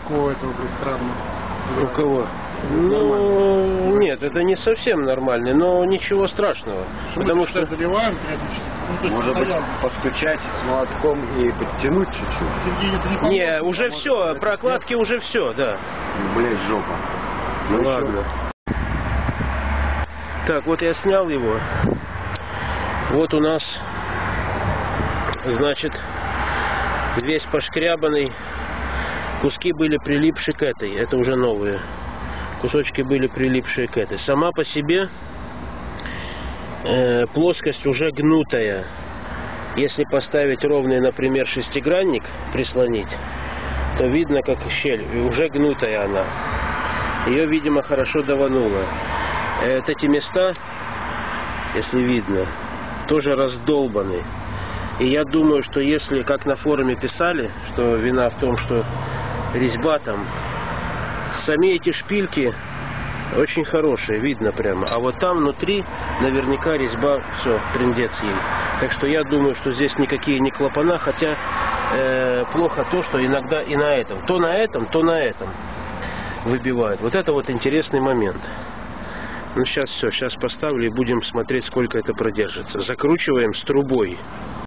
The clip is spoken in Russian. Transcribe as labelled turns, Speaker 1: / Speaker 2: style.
Speaker 1: такого этого блин, странного.
Speaker 2: У кого? Ну, нет, это не совсем нормальный, но ничего страшного. Потому что
Speaker 1: заливаем периодически. Ну,
Speaker 3: Может быть,
Speaker 1: постоянно.
Speaker 3: постучать молотком и подтянуть чуть-чуть?
Speaker 1: Не
Speaker 2: не, уже все, прокладки уже все, да.
Speaker 3: Блять, жопа.
Speaker 2: Ну
Speaker 3: еще.
Speaker 2: ладно. Так, вот я снял его. Вот у нас, значит, весь пошкрябанный. Куски были прилипшие к этой. Это уже новые. Кусочки были прилипшие к этой. Сама по себе э, плоскость уже гнутая. Если поставить ровный, например, шестигранник, прислонить, то видно, как щель. И уже гнутая она. Ее, видимо, хорошо давануло. Э, Вот эти места, если видно, тоже раздолбаны. И я думаю, что если, как на форуме писали, что вина в том, что резьба там, сами эти шпильки очень хорошие, видно прямо. А вот там внутри наверняка резьба, все, трендец ей. Так что я думаю, что здесь никакие не клапана, хотя э, плохо то, что иногда и на этом. То на этом, то на этом выбивают. Вот это вот интересный момент. Ну, сейчас все, сейчас поставлю и будем смотреть, сколько это продержится. Закручиваем с трубой.